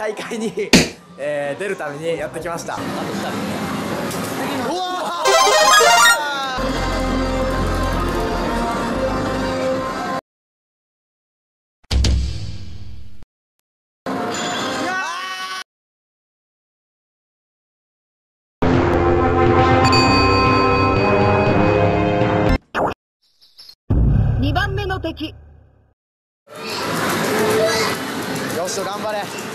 大会に、えー、出るためにやってきました。うわ2番目の敵。よしと頑張れ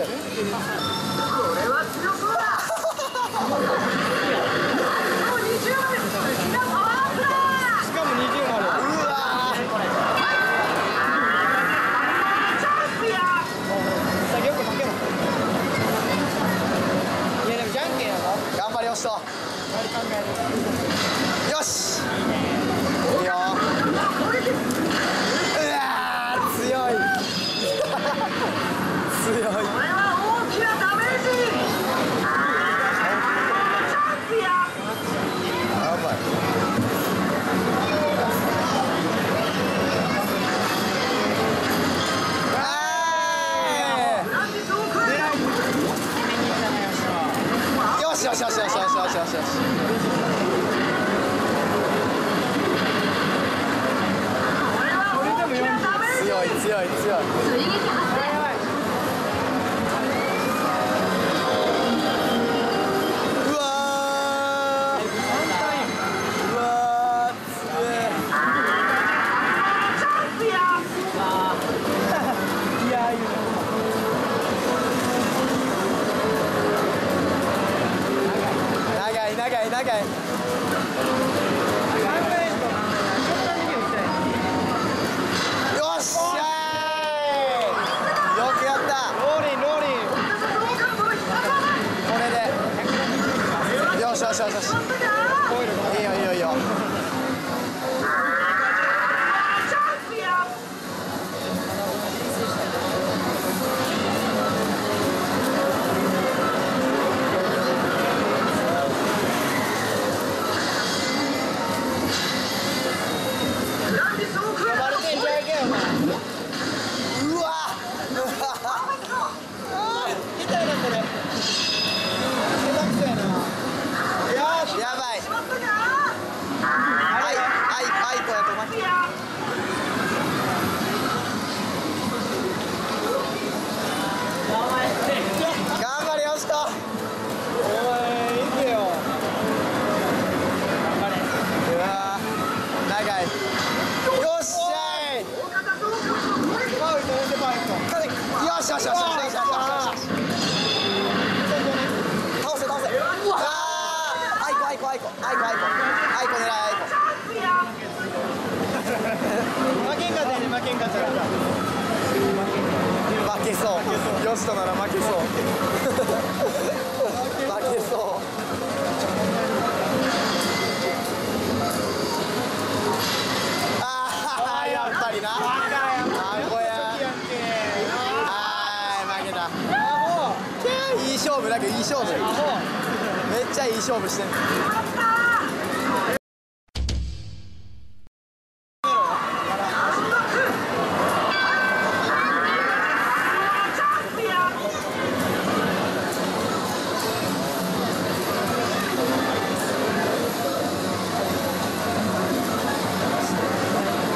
ねは強そうだわ強い。しよしよしよしよしよしよしよし強い強い強いーリンローリン。これで。よしよしよしよし。いいよいいよ。倒せ倒せああアイコアイコアイコアイコアイコアイコ狙いアイコ負けんかったね負けんかったそう負けそう。よしとなら負けそう。勝負だけどいい勝負。めっちゃいい勝負してんの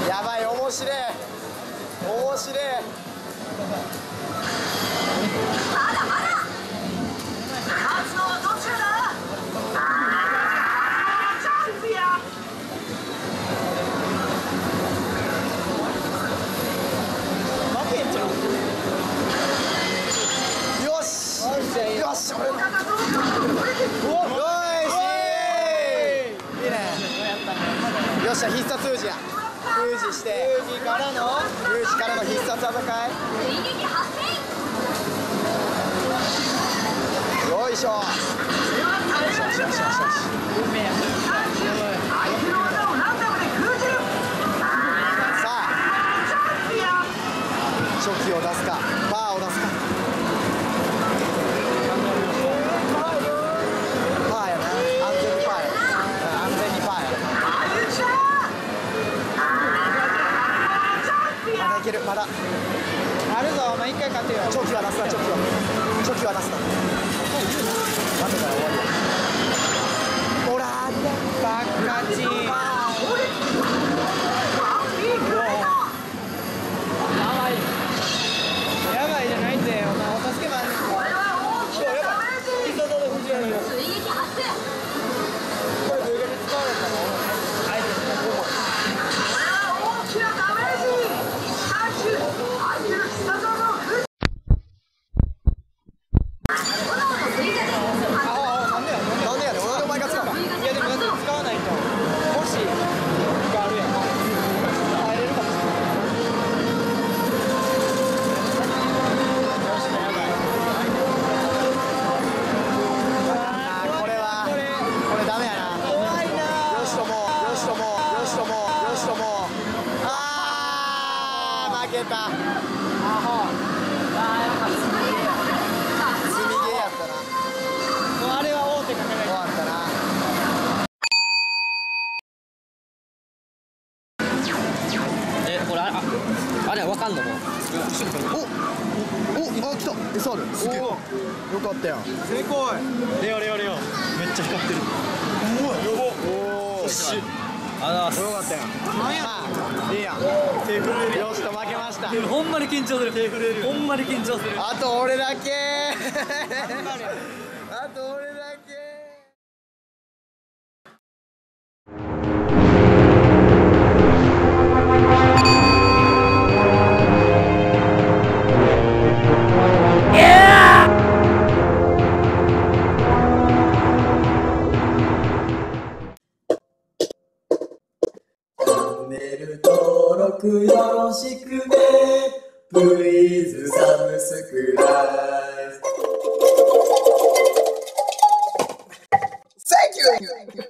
やばい面白い。面白い。しして封じからの封じからの必殺技かい。よいしょ。よしよしよしよしよし。さあ初期を出すかパーを出すかパーやな安全にパーやうん安全にパーやまだいける。まだ。あるぞ。お前一回勝てよ。チョキは出すなチョキはチョキは出すな待てたら終わりやほらバッカチンしとも。あー負けた。積みゲーやったなもうあれは大手かけない終わったな。えこれあああれわかんの？もう。おおあ来た。餌あるすげえ。よかったよ成功レオレオレオ。めっちゃ光ってる。おおしあざます。よかったよまあいいやん。手震えるよしと負けました。ほんまに緊張する。手震えるほんまに緊張する。あと俺だけあと俺だけネル登録よろしくね Please subscribe Thank you!